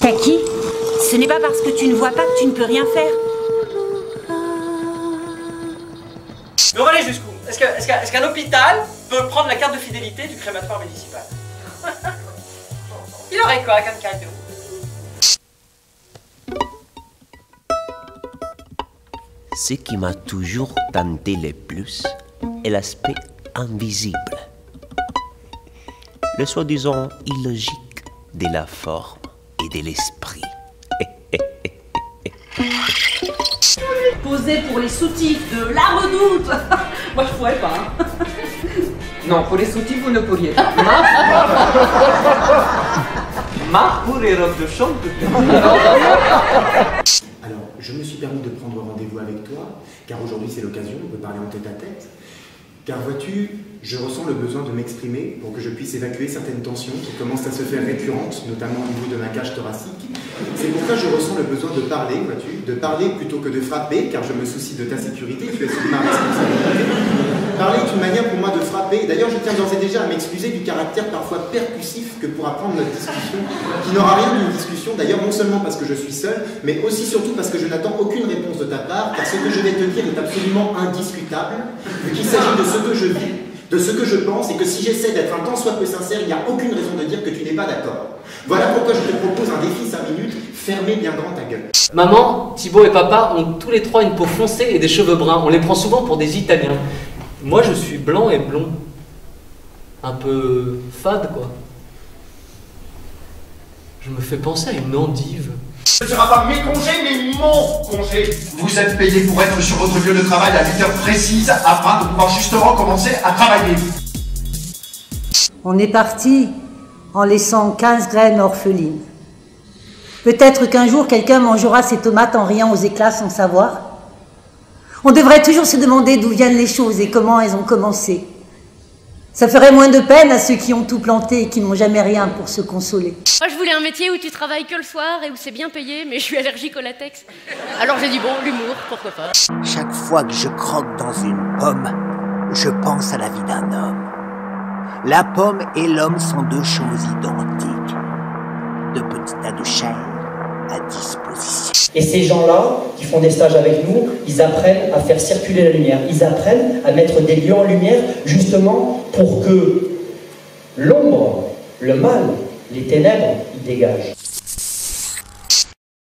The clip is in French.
Taki, ce n'est pas parce que tu ne vois pas que tu ne peux rien faire. Va aller jusqu'où? Est-ce qu'un hôpital peut prendre la carte de fidélité du crématoire municipal? Il aurait quoi comme cadeau Ce qui m'a toujours tenté le plus est l'aspect invisible, le soi-disant illogique de la forme et de l'esprit. Poser pour les soutifs de la redoute Moi je pourrais pas. hein. Non, pour les soutifs, vous ne pourriez pas. Ma pour les robes de chambre, je me suis permis de prendre rendez-vous avec toi, car aujourd'hui c'est l'occasion, on peut parler en tête à tête. Car vois-tu, je ressens le besoin de m'exprimer pour que je puisse évacuer certaines tensions qui commencent à se faire récurrentes, notamment au niveau de ma cage thoracique. C'est pourquoi je ressens le besoin de parler, vois-tu, de parler plutôt que de frapper, car je me soucie de ta sécurité, tu es sous ma responsabilité. Parler est une manière pour moi de frapper. D'ailleurs, je tiens d'ores et déjà à m'excuser du caractère parfois percussif que pourra prendre notre discussion, qui n'aura rien d'une discussion, d'ailleurs non seulement parce que je suis seul, mais aussi surtout parce que je n'attends aucune réponse de ta part, car ce que je vais te dire est absolument indiscutable, vu qu'il s'agit de ce que je vis, de ce que je pense, et que si j'essaie d'être un tant soit peu sincère, il n'y a aucune raison de dire que tu n'es pas d'accord. Voilà pourquoi je te propose un défi 5 minutes, fermez bien grand ta gueule. Maman, Thibaut et papa ont tous les trois une peau foncée et des cheveux bruns. On les prend souvent pour des Italiens. Moi, je suis blanc et blond. Un peu fade, quoi. Je me fais penser à une endive. Ce ne sera pas mes congés, mais mon congé. Vous êtes payé pour être sur votre lieu de travail à 8 heures précises afin de pouvoir justement commencer à travailler. On est parti en laissant 15 graines orphelines. Peut-être qu'un jour quelqu'un mangera ces tomates en riant aux éclats sans savoir. On devrait toujours se demander d'où viennent les choses et comment elles ont commencé. Ça ferait moins de peine à ceux qui ont tout planté et qui n'ont jamais rien pour se consoler. Moi, je voulais un métier où tu travailles que le soir et où c'est bien payé, mais je suis allergique au latex. Alors j'ai dit bon, l'humour, pourquoi pas. Chaque fois que je croque dans une pomme, je pense à la vie d'un homme. La pomme et l'homme sont deux choses identiques. De petits tas de chair Et ces gens-là, qui font des stages avec nous, ils apprennent à faire circuler la lumière. Ils apprennent à mettre des lieux en lumière, justement pour que l'ombre, le mal, les ténèbres, ils dégagent.